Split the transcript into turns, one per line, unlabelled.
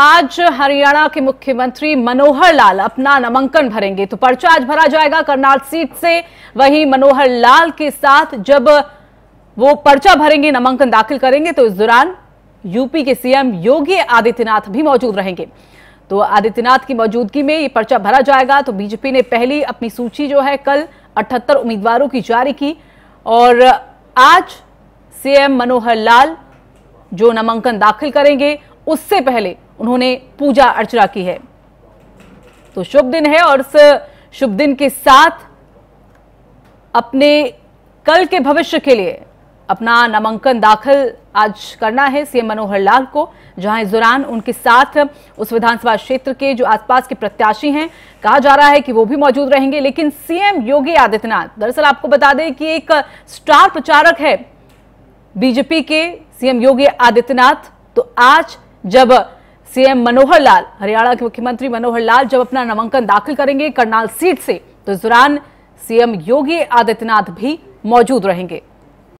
आज हरियाणा के मुख्यमंत्री मनोहर लाल अपना नामांकन भरेंगे। तो पर्चा आज भरा जाएगा करनाल सीट से। वहीं मनोहर लाल के साथ जब वो पर्चा भरेंगे, नामांकन दाखिल करेंगे तो इस दौरान यूपी के सीएम योगी आदित्यनाथ भी मौजूद रहेंगे। तो आदित्यनाथ की मौजूदगी में ये पर्चा भरा जाएगा। तो बीजेपी ने पहली अपनी सूची जो है कल 78 उम्मीदवारों की जारी की। और आज सीएम मनोहर लाल जो नामांकन दाखिल करेंगे, उससे पहले उन्होंने पूजा अर्चना की है। तो शुभ दिन है और इस शुभ दिन के साथ अपने कल के भविष्य के लिए अपना नामांकन दाखिल आज करना है सीएम मनोहर लाल को, जहाँ इस दौरान उनके साथ उस विधानसभा क्षेत्र के जो आसपास के प्रत्याशी हैं, कहा जा रहा है कि वो भी मौजूद रहेंगे। लेकिन सीएम योगी आदित्यनाथ, दरअसल आपको बता दें कि एक स्टार प्रचारक है बीजेपी के सीएम योगी आदित्यनाथ। तो आज जब सीएम मनोहर लाल। हरियाणा के मुख्यमंत्री मनोहर लाल जब अपना नामांकन दाखिल करेंगे करनाल सीट से तो इस दौरान सीएम योगी आदित्यनाथ भी मौजूद रहेंगे।